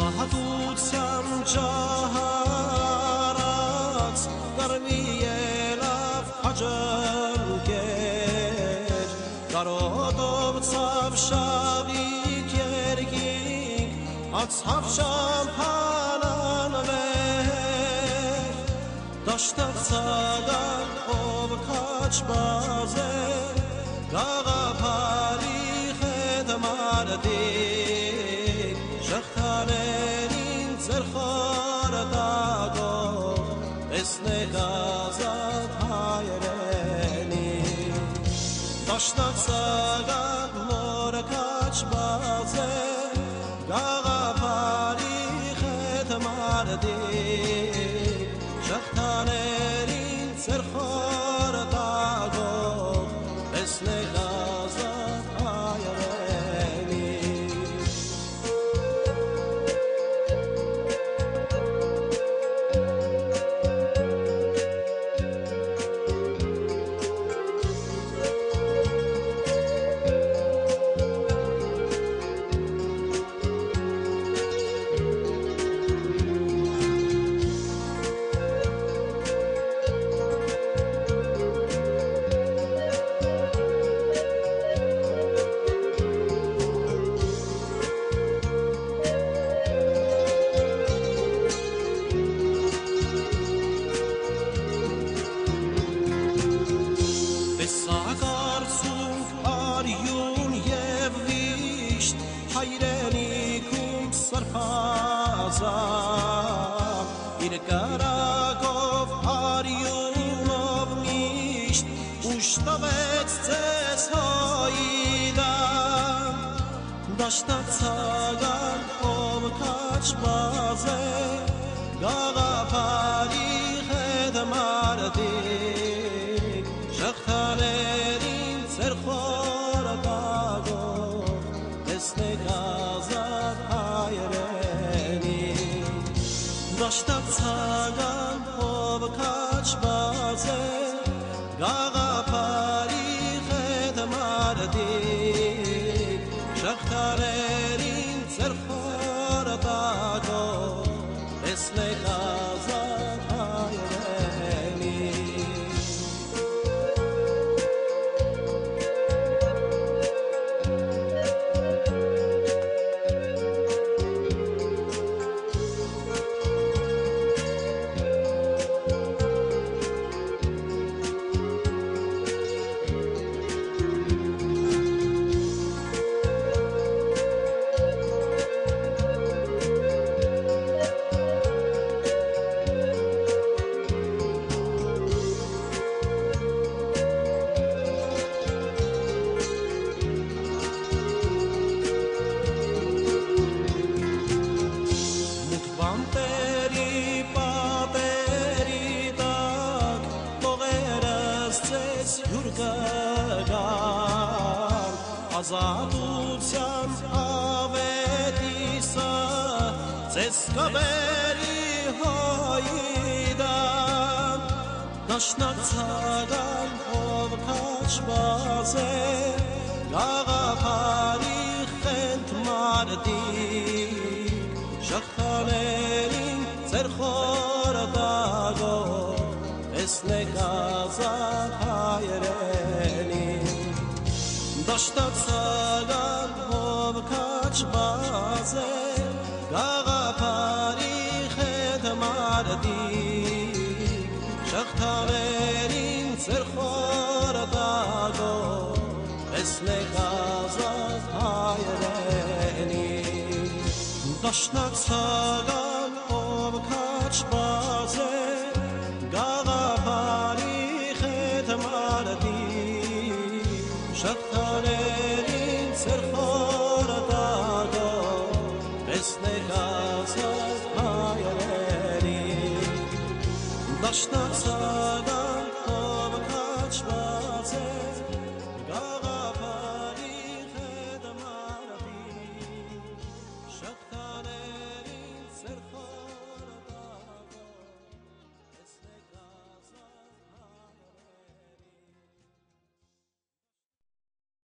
Վահատության ճահարած Կարմի ելավ հաջանուկեր Կարոտով ծավ շավիկ երգինք Ացավ շամպանանվեր Դաշտար ծադան ով կաչ բազեր Գաղապ խորը տագով Տեսնեք ազատ հայրենի Դաշտացագան یر کارا کو بھاریوں لو نہیں اُش تو بچس ہا ایلاں باشتا سگار کو کچ بازے گا غافلی خدمت դաշտացական ով քաչ բազե գաղափարի հետ մարդիկ շղթաներին ծեր խորը տագով տեսնեք መዝሁር ገዳም አዛዱ ሲያም አቤቲሳ ሴስከበሪ ሆይዳም ናሽናት ሳዳን ሆብ ካች ባዜ ላጋ ታሪክ እንት ማርዲ ሸካሌሪን ዘርኾረ ዳጎ اسم غزل Դաշտացական ով քաչ բազե Գաղափարի խետ մարդիկ Շղթաներին ձեր խորը տագով Տեսնեք ազատ հայրենի Դաշնակցական ով քաչ բազե Գաղափարի խետ մարդի Շղթաներին Դաշնակցական ով